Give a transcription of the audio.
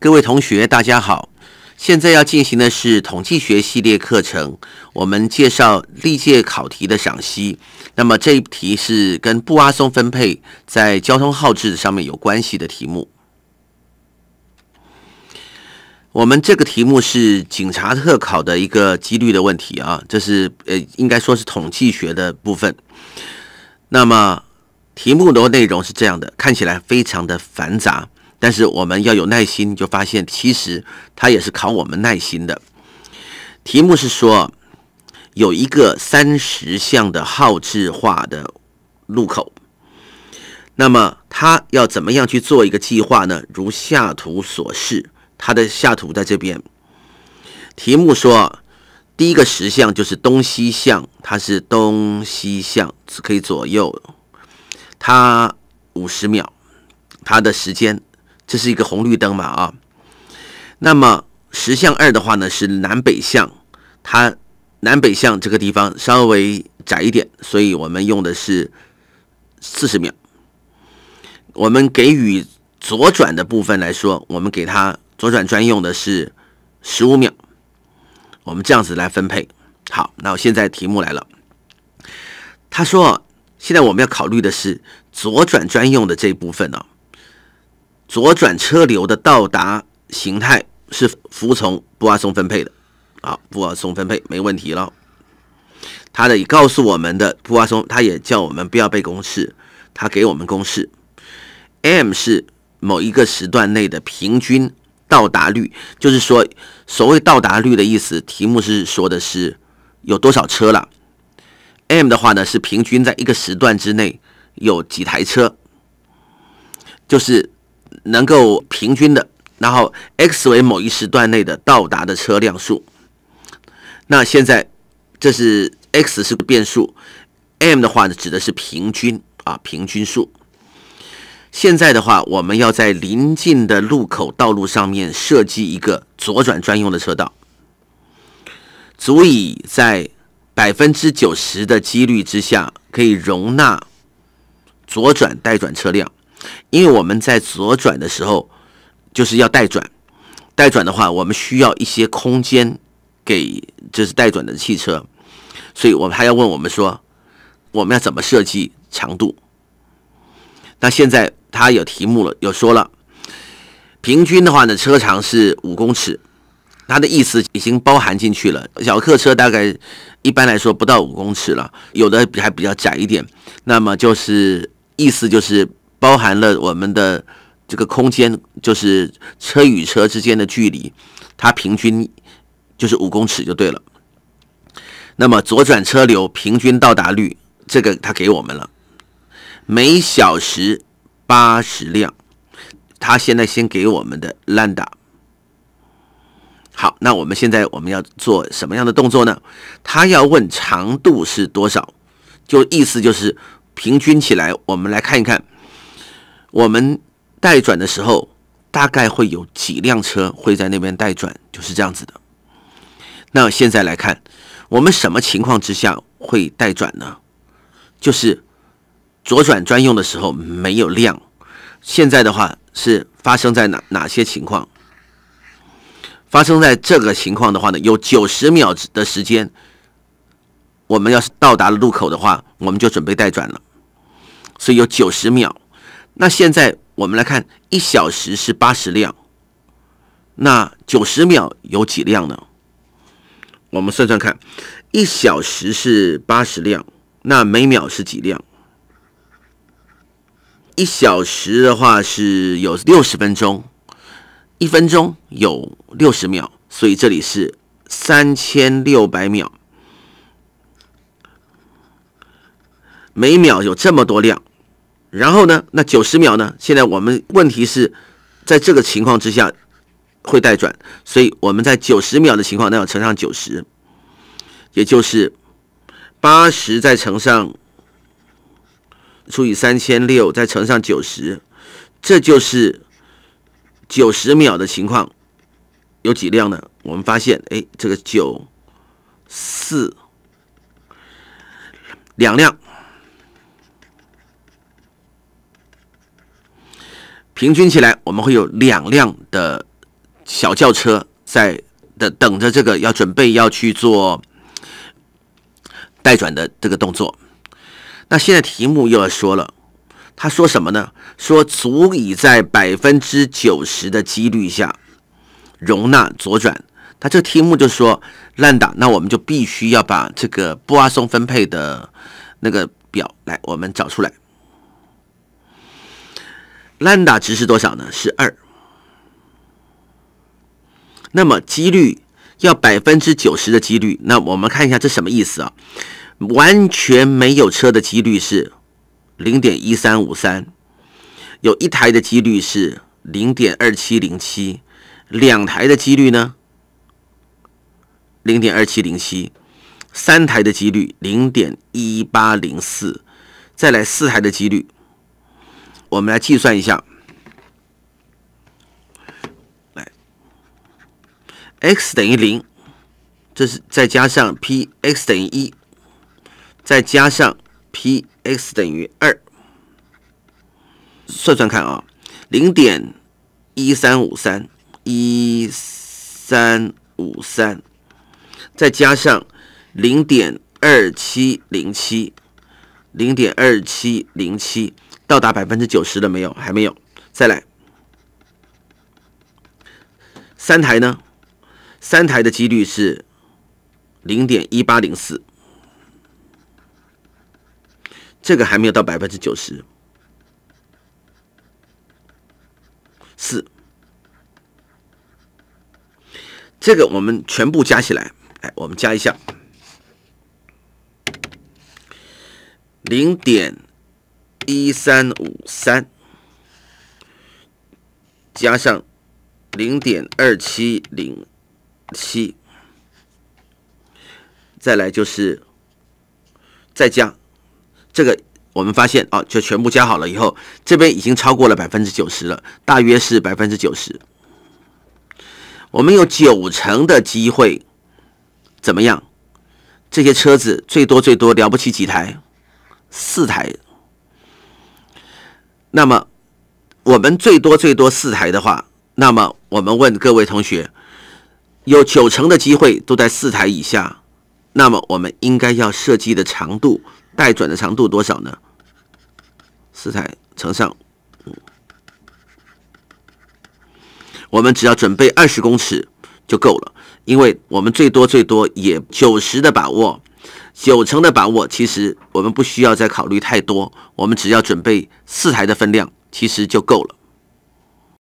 各位同学，大家好！现在要进行的是统计学系列课程，我们介绍历届考题的赏析。那么这一题是跟布阿松分配在交通号志上面有关系的题目。我们这个题目是警察特考的一个几率的问题啊，这是呃应该说是统计学的部分。那么题目的内容是这样的，看起来非常的繁杂。但是我们要有耐心，就发现其实它也是考我们耐心的。题目是说，有一个三十项的号志化的路口，那么它要怎么样去做一个计划呢？如下图所示，它的下图在这边。题目说，第一个十项就是东西向，它是东西向，可以左右，它五十秒，它的时间。这是一个红绿灯嘛啊，那么十项二的话呢是南北向，它南北向这个地方稍微窄一点，所以我们用的是四十秒。我们给予左转的部分来说，我们给它左转专用的是十五秒。我们这样子来分配。好，那我现在题目来了，他说现在我们要考虑的是左转专用的这一部分呢。左转车流的到达形态是服从布瓦松分配的，好，布瓦松分配没问题了。他的也告诉我们的布瓦松，他也叫我们不要背公式，他给我们公式，m 是某一个时段内的平均到达率，就是说所谓到达率的意思，题目是说的是有多少车了。m 的话呢是平均在一个时段之内有几台车，就是。能够平均的，然后 x 为某一时段内的到达的车辆数。那现在这是 x 是个变数，m 的话呢指的是平均啊平均数。现在的话，我们要在临近的路口道路上面设计一个左转专用的车道，足以在百分之九十的几率之下可以容纳左转待转车辆。因为我们在左转的时候，就是要带转，带转的话，我们需要一些空间给就是带转的汽车，所以我们还要问我们说，我们要怎么设计长度？那现在他有题目了，有说了，平均的话呢，车长是五公尺，它的意思已经包含进去了。小客车大概一般来说不到五公尺了，有的还比较窄一点，那么就是意思就是。包含了我们的这个空间，就是车与车之间的距离，它平均就是五公尺就对了。那么左转车流平均到达率，这个他给我们了，每小时八十辆。他现在先给我们的 lambda。好，那我们现在我们要做什么样的动作呢？他要问长度是多少，就意思就是平均起来，我们来看一看。我们待转的时候，大概会有几辆车会在那边待转，就是这样子的。那现在来看，我们什么情况之下会待转呢？就是左转专用的时候没有亮。现在的话是发生在哪哪些情况？发生在这个情况的话呢，有九十秒的时间，我们要是到达了路口的话，我们就准备待转了。所以有九十秒。那现在我们来看，一小时是八十辆，那九十秒有几辆呢？我们算算看，一小时是八十辆，那每秒是几辆？一小时的话是有六十分钟，一分钟有六十秒，所以这里是三千六百秒，每秒有这么多辆。然后呢？那九十秒呢？现在我们问题是在这个情况之下会带转，所以我们在九十秒的情况，那要乘上九十，也就是八十再乘上除以三千六，再乘上九十，这就是九十秒的情况有几辆呢？我们发现，哎，这个九四两辆。平均起来，我们会有两辆的小轿车在的等着这个要准备要去做带转的这个动作。那现在题目又要说了，他说什么呢？说足以在百分之九十的几率下容纳左转。他这个题目就说烂打，那我们就必须要把这个布阿松分配的那个表来，我们找出来。Lnda 值是多少呢？是二。那么几率要百分之九十的几率，那我们看一下这什么意思啊？完全没有车的几率是零点一三五三，有一台的几率是零点二七零七，两台的几率呢零点二七零七，三台的几率零点一八零四，再来四台的几率，我们来计算一下。来 x 等于零，这是再加上 p x 等于一，再加上 p x 等于二，算算看啊，零点一三五三一三五三，再加上零点二七零七零点二七零七，到达百分之九十了没有？还没有，再来三台呢？三台的几率是零点一八零四，这个还没有到百分之九十四，这个我们全部加起来，哎，我们加一下零点一三五三，加上零点二七零。七，再来就是再加这个，我们发现啊，就全部加好了以后，这边已经超过了百分之九十了，大约是百分之九十。我们有九成的机会怎么样？这些车子最多最多了不起几台？四台。那么我们最多最多四台的话，那么我们问各位同学。有九成的机会都在四台以下，那么我们应该要设计的长度带转的长度多少呢？四台乘上五，我们只要准备二十公尺就够了，因为我们最多最多也九十的把握，九成的把握，其实我们不需要再考虑太多，我们只要准备四台的分量，其实就够了。